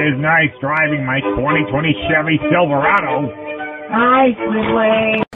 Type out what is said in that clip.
It is nice driving my 2020 Chevy Silverado. Nice, Midway.